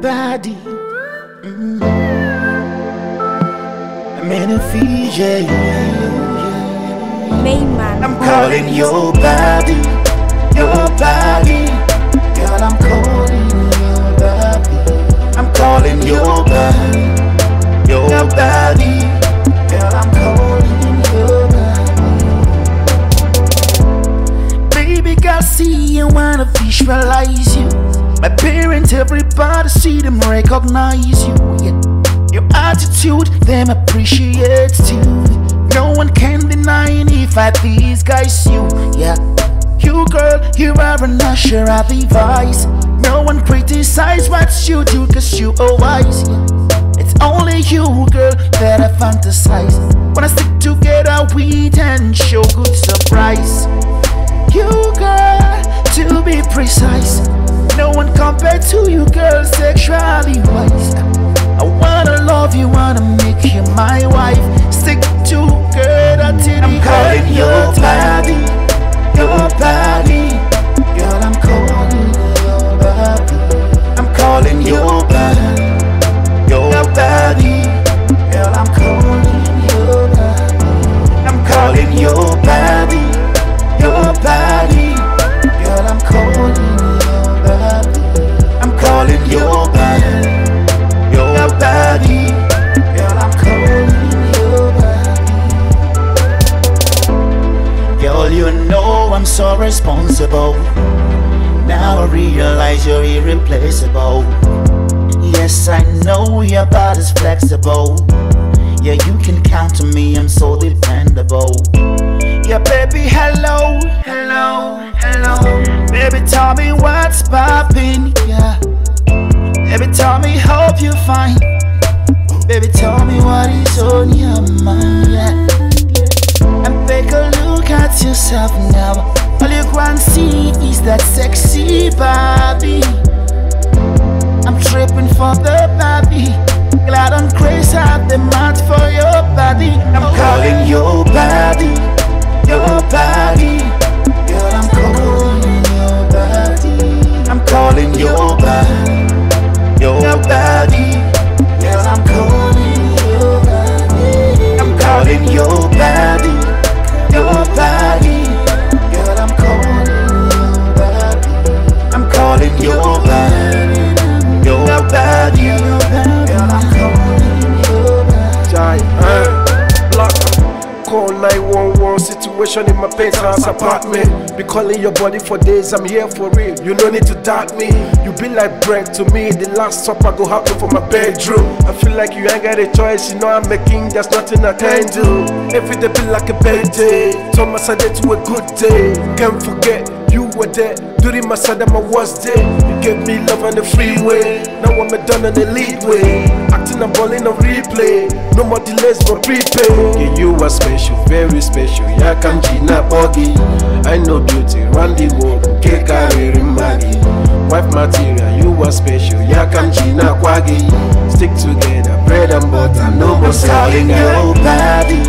body. Mm. I'm in a Fiji. Mayman. I'm calling your body, your body. Girl, I'm calling your body. I'm calling your body, your body. Parents, everybody see them recognize you. Yeah. Your attitude, them appreciate too. No one can deny if I these guys you. Yeah. You girl, you are an a natural device. No one criticize what you do cause you are wise. Yeah. It's only you, girl, that I fantasize. Wanna stick together, we can show good surprise. You, girl, to be precise. One to you, girl, sexually wise. I wanna love you, wanna make you my wife. Stick together till I'm calling I'm so responsible. Now I realize you're irreplaceable. Yes, I know your body's flexible. Yeah, you can count on me, I'm so dependable. Yeah, baby, hello, hello, hello. Baby, tell me what's poppin', yeah. Baby, tell me, hope you're fine. Baby, tell me what is on your mind. At yourself now. All you can see is that sexy body. I'm tripping for the body. Glad I'm crazy at the mat for your body. I'm calling your body, your body. Your body. Jai, uh, block. Call 911 situation in my parents' apartment. Be calling your body for days, I'm here for real. You no need to doubt me. You be like bread to me. The last supper go happen for my bedroom. I feel like you ain't got a choice. You know I'm a king, there's nothing I can do. Every day be like a bad day. Turn my Sunday to a good day. Can't forget you were there my Saddam I was there. You gave me love on the freeway. Now I'm a done on the lead way. Acting and balling on replay. No more delays but prepay. Yeah, you are special, very special. Yeah, come Gina Boggy. I know beauty, Randy Wood, K carry Maggie. Wife material, you are special. Yeah, come Gina Quaggy. Stick together, bread and butter, no more I'm calling your body,